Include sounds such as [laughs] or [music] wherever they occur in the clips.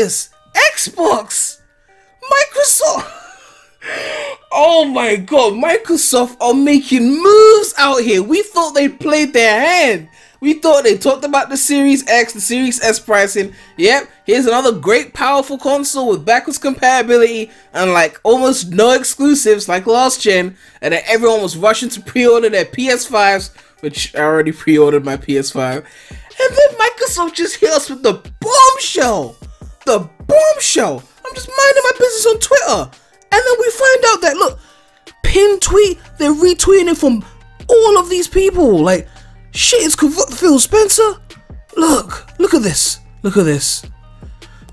Xbox! Microsoft! [laughs] Oh my god, Microsoft are making moves out here. We thought they played their hand. We thought they talked about the Series X, the Series S pricing. Yep, here's another great powerful console with backwards compatibility and like almost no exclusives like last gen. And then everyone was rushing to pre-order their PS5s, which I already pre-ordered my PS5. And then Microsoft just hit us with the bombshell. The bombshell. I'm just minding my business on Twitter. And then we find out that look, pin tweet, they're retweeting it from all of these people. Like Shit, it's Phil Spencer. Look, look at this. Look at this.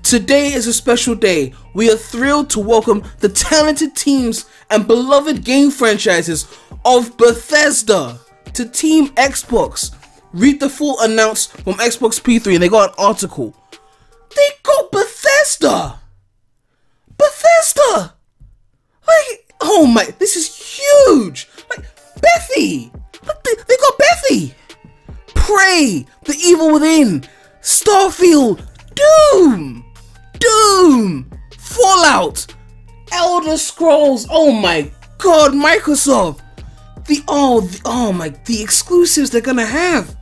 Today is a special day. We are thrilled to welcome the talented teams and beloved game franchises of Bethesda to Team Xbox. Read the full announce from Xbox P3 and they got an article. They got Bethesda! Bethesda! Bethesda! Like, oh my, this is huge! Like, Bethy! They, they got Bethy! Prey, The Evil Within, Starfield, Doom, Doom, Fallout, Elder Scrolls. Oh my god, Microsoft. The oh, the, oh my, the exclusives they're gonna have.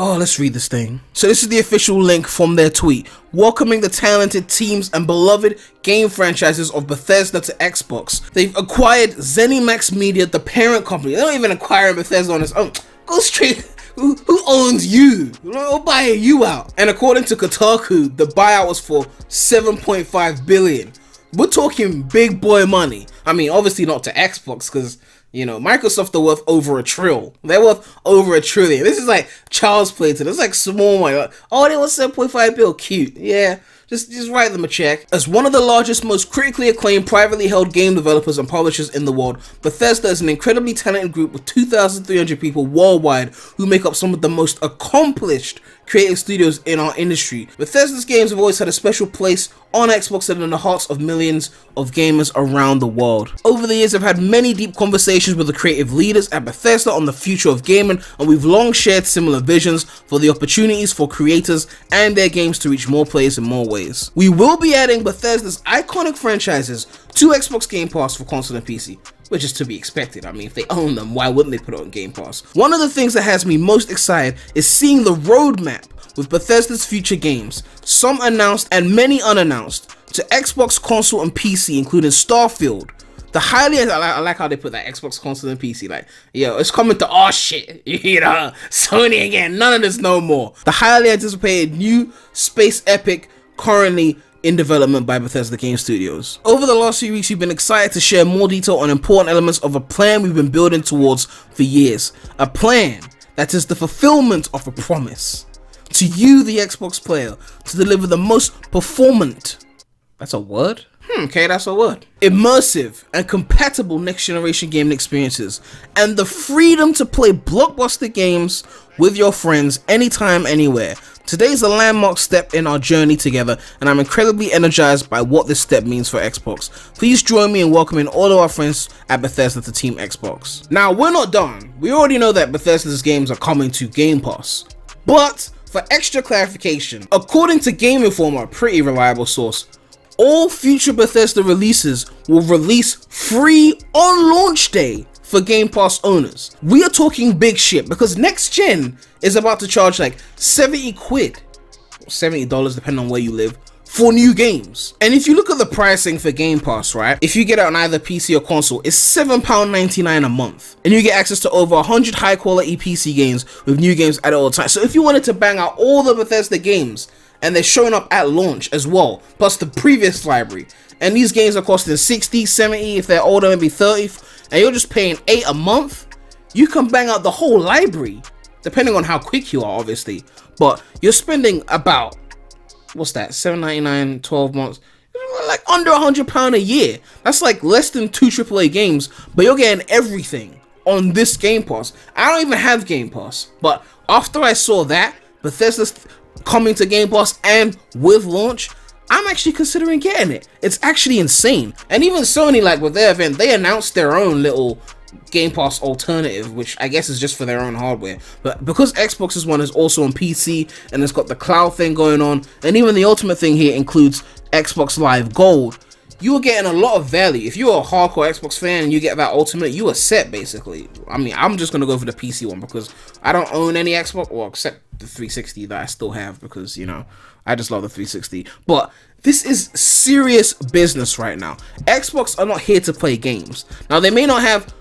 Oh, let's read this thing. So this is the official link from their tweet, welcoming the talented teams and beloved game franchises of Bethesda to Xbox. They've acquired ZeniMax Media, the parent company. They don't even acquire Bethesda on its own. Go straight who, owns you? Who buying you out? And according to Kotaku, the buyout was for 7.5 billion. We're talking big boy money. I mean, obviously not to Xbox because you know Microsoft are worth over a trill. They're worth over a trillion. This is like Charles play to. It's like small money. oh, they was 7.5 bill. Cute. Yeah. Just, just write them a check. As one of the largest, most critically acclaimed privately held game developers and publishers in the world, Bethesda is an incredibly talented group with 2,300 people worldwide who make up some of the most accomplished creative studios in our industry. Bethesda's games have always had a special place on Xbox and in the hearts of millions of gamers around the world. Over the years, I've had many deep conversations with the creative leaders at Bethesda on the future of gaming, and we've long shared similar visions for the opportunities for creators and their games to reach more players in more ways. We will be adding Bethesda's iconic franchises to Xbox Game Pass for console and PC which is to be expected. I mean, if they own them, why wouldn't they put it on Game Pass? One of the things that has me most excited is seeing the roadmap with Bethesda's future games, some announced and many unannounced, to Xbox console and PC, including Starfield. The highly, I like, I like how they put that Xbox console and PC, like, yo, it's coming to our shit, [laughs] you know, Sony again, none of this no more. The highly anticipated new space epic currently in development by Bethesda Game Studios. Over the last few weeks, we've been excited to share more detail on important elements of a plan we've been building towards for years. A plan that is the fulfillment of a promise to you, the Xbox player, to deliver the most performant. That's a word? Hmm, okay, that's a word. Immersive and compatible next generation gaming experiences, and the freedom to play blockbuster games with your friends anytime, anywhere Today is a landmark step in our journey together and I'm incredibly energized by what this step means for Xbox. Please join me in welcoming all of our friends at Bethesda to Team Xbox. Now we're not done. We already know that Bethesda's games are coming to Game Pass. But for extra clarification, according to Game Informer, a pretty reliable source, all future Bethesda releases will release free on launch day for Game Pass owners. We are talking big shit because next gen is about to charge like 70 quid, $70 depending on where you live, for new games. And if you look at the pricing for Game Pass, right, if you get it on either PC or console, it's £7.99 a month. And you get access to over 100 high quality PC games with new games at all times. So if you wanted to bang out all the Bethesda games, and they're showing up at launch as well, plus the previous library. And these games are costing 60, 70, if they're older, maybe 30, and you're just paying 8 a month, you can bang out the whole library, depending on how quick you are, obviously. But you're spending about, what's that, 7.99, 12 months, like under a hundred pound a year. That's like less than two AAA games, but you're getting everything on this Game Pass. I don't even have Game Pass, but after I saw that, Bethesda's coming to Game Pass and with launch, I'm actually considering getting it. It's actually insane. And even Sony, like with their event, they announced their own little Game Pass alternative, which I guess is just for their own hardware. But because Xbox's one is also on PC and it's got the cloud thing going on, and even the ultimate thing here includes Xbox Live Gold, you are getting a lot of value. If you're a hardcore Xbox fan and you get that Ultimate, you are set basically. I mean, I'm just gonna go for the PC one because I don't own any Xbox, well, except the 360 that I still have because you know I just love the 360. But this is serious business right now. Xbox are not here to play games. Now they may not have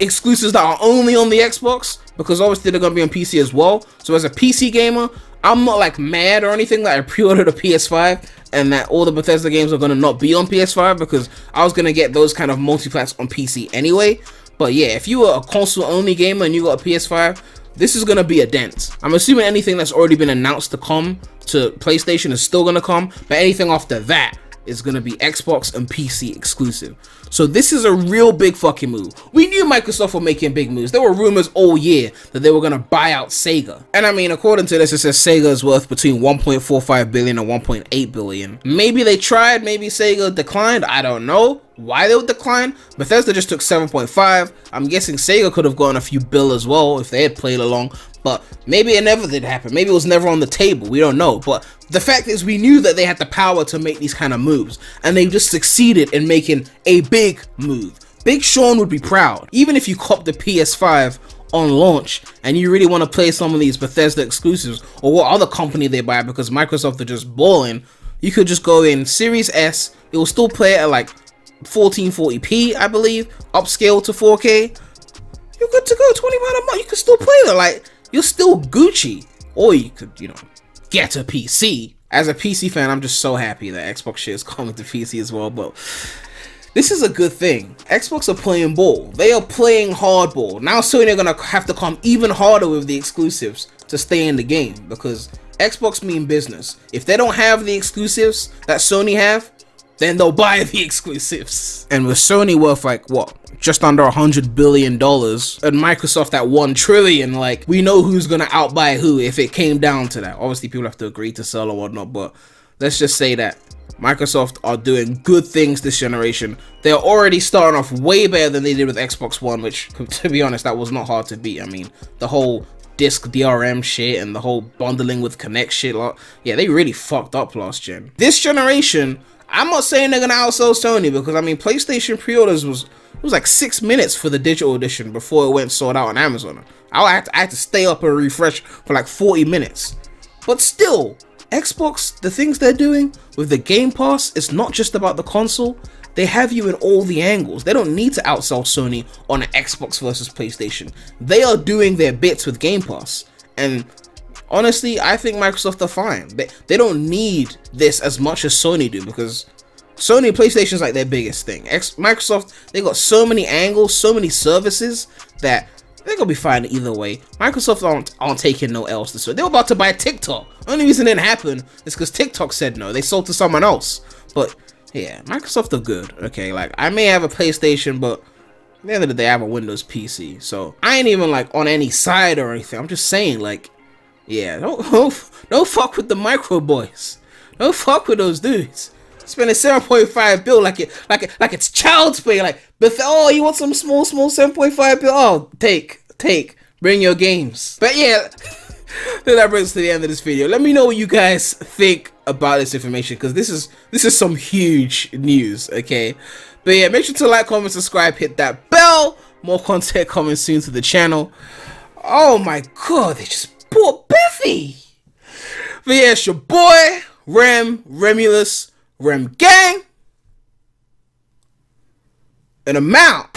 exclusives that are only on the Xbox because obviously they're gonna be on PC as well. So as a PC gamer, I'm not like mad or anything that I pre-ordered a PS5 and that all the Bethesda games are gonna not be on PS5 because I was gonna get those kind of multiplats on PC anyway. But yeah, if you are a console only gamer and you got a PS5, this is gonna be a dent. I'm assuming anything that's already been announced to come to PlayStation is still gonna come, but anything after that is gonna be Xbox and PC exclusive. So this is a real big fucking move. We knew Microsoft were making big moves. There were rumors all year that they were gonna buy out Sega. And I mean, according to this, it says Sega is worth between 1.45 billion and 1.8 billion. Maybe they tried, maybe Sega declined, I don't know why they would decline. Bethesda just took 7.5. I'm guessing Sega could have gotten a few bill as well if they had played along. But maybe it never did happen. Maybe it was never on the table. We don't know. But the fact is, we knew that they had the power to make these kind of moves, and they just succeeded in making a big move. Big Sean would be proud, even if you cop the PS5 on launch and you really want to play some of these Bethesda exclusives or what other company they buy because Microsoft are just balling. You could just go in Series S. It will still play at like 1440p, I believe, upscale to 4K. You're good to go. 20 pound a month. You can still play it. Like you're still Gucci, or you could, you know, get a PC. As a PC fan, I'm just so happy that Xbox shit is coming to PC as well. But this is a good thing. Xbox are playing ball. They are playing hardball. Now Sony are gonna have to come even harder with the exclusives to stay in the game because Xbox mean business. If they don't have the exclusives that Sony have, then they'll buy the [laughs] exclusives. And with Sony worth like what, just under a hundred billion dollars, and Microsoft at one trillion, like we know who's gonna outbuy who if it came down to that. Obviously, people have to agree to sell or whatnot, but let's just say that Microsoft are doing good things this generation. They're already starting off way better than they did with Xbox One, which, [laughs] to be honest, that was not hard to beat. I mean, the whole disc DRM shit and the whole bundling with Kinect shit, like, yeah, they really fucked up last gen. This generation, I'm not saying they're gonna outsell Sony because I mean PlayStation pre-orders was it was like six minutes for the digital edition before it went sold out on Amazon. I had, to, I had to stay up and refresh for like 40 minutes. But still, Xbox, the things they're doing with the Game Pass, it's not just about the console. They have you in all the angles. They don't need to outsell Sony on an Xbox versus PlayStation. They are doing their bits with Game Pass. And honestly, I think Microsoft are fine. They, they don't need this as much as Sony do because Sony PlayStation's like their biggest thing. X, Microsoft, they got so many angles, so many services that they're gonna be fine either way. Microsoft aren't, aren't taking no else this way. They were about to buy TikTok. Only reason it didn't happen is because TikTok said no. They sold to someone else. But yeah, Microsoft are good. Okay, like I may have a PlayStation, but at the end of the day, I have a Windows PC. So I ain't even like on any side or anything. I'm just saying, like, yeah, don't don't, don't fuck with the micro boys. Don't fuck with those dudes. Spending 7.5 bill like it like it, like it's child's play. Like, oh, you want some small small 7.5 bill? Oh, take take. Bring your games. But yeah, [laughs] that brings us to the end of this video. Let me know what you guys think about this information because this is this is some huge news. Okay, but yeah, make sure to like, comment, subscribe, hit that bell. More content coming soon to the channel. Oh my god, they just bought Biffy. But yeah, it's your boy Rem PREMulous Rem Gang and I'm out.